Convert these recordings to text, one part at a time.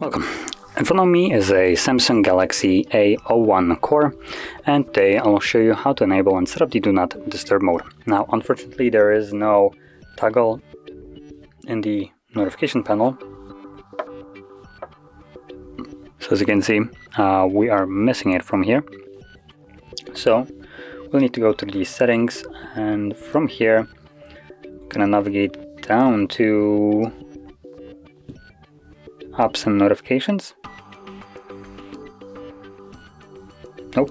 Welcome. In front of me is a Samsung Galaxy A01 core and today I'll show you how to enable and set up the do not disturb mode. Now unfortunately there is no toggle in the notification panel so as you can see uh, we are missing it from here so we'll need to go to the settings and from here gonna navigate down to apps and notifications. Nope.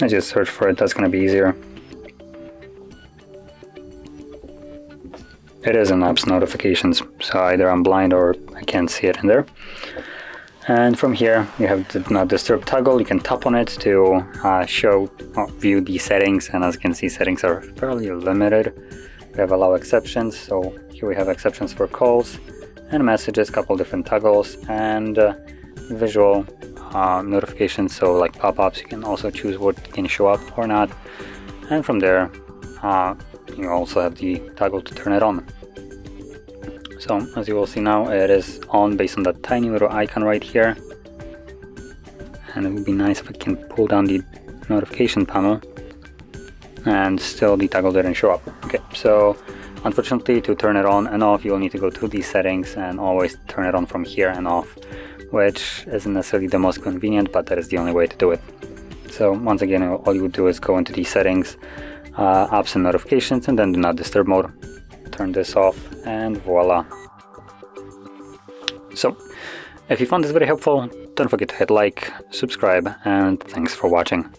I just search for it, that's gonna be easier. It is in apps notifications, so either I'm blind or I can't see it in there. And from here, you have the not disturb toggle. You can tap on it to uh, show, uh, view the settings. And as you can see, settings are fairly limited. We have allow exceptions. So here we have exceptions for calls and messages, couple different toggles and uh, visual uh, notifications. So like pop-ups, you can also choose what can show up or not. And from there, uh, you also have the toggle to turn it on. So as you will see now, it is on based on that tiny little icon right here. And it would be nice if I can pull down the notification panel and still the toggle didn't show up. Okay, so unfortunately to turn it on and off, you'll need to go to the settings and always turn it on from here and off, which isn't necessarily the most convenient, but that is the only way to do it. So once again, all you would do is go into the settings, uh, apps and notifications, and then do not disturb mode turn this off and voila. So, if you found this very helpful, don't forget to hit like, subscribe, and thanks for watching.